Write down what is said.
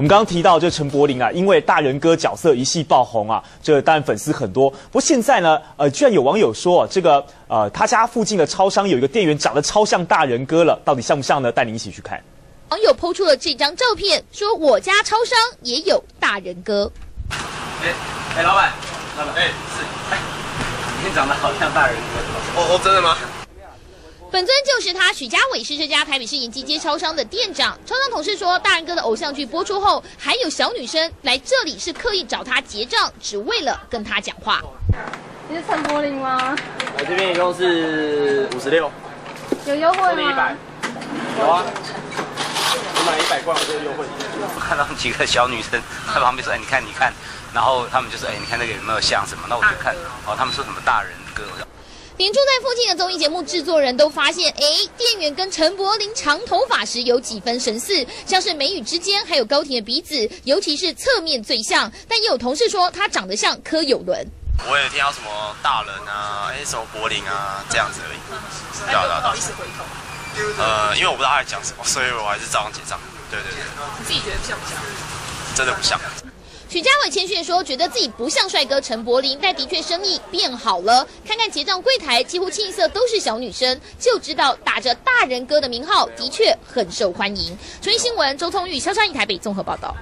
我们刚刚提到这陈柏霖啊，因为大人哥角色一系爆红啊，这当然粉丝很多。不过现在呢，呃，居然有网友说，这个呃，他家附近的超商有一个店员长得超像大人哥了，到底像不像呢？带您一起去看。网友抛出了这张照片，说我家超商也有大人哥。哎哎，老板，老板，哎是，哎，你长得好像大人哥。哦哦，真的吗？本尊就是他，许家伟是这家台北市延吉街超商的店长。超商同事说，大人哥的偶像剧播出后，还有小女生来这里是刻意找他结账，只为了跟他讲话。你是陈柏霖吗？我这边一共是五十六，有优惠一百吗？，有啊，我买一百罐，我就优惠。我看到几个小女生在旁边说：“哎，你看，你看。”然后他们就说：“哎，你看那个有没有像什么？”那我就看，哦，他们说什么大人哥。连住在附近的综艺节目制作人都发现，哎，店员跟陈柏霖长头发时有几分神似，像是眉宇之间，还有高挺的鼻子，尤其是侧面最像。但也有同事说他长得像柯有伦。我也听到什么大人啊，哎，什么柏林啊，这样子而已。对啊对啊对啊。呃，因为我不知道他在讲什么，所以我还是照样结账。对对对。你自己觉得像不像？真的不像。许家伟谦逊说，觉得自己不像帅哥陈柏霖，但的确生意变好了。看看结账柜台，几乎清一色都是小女生，就知道打着大人哥的名号，的确很受欢迎。纯新闻，周聪玉、肖昌义台北综合报道。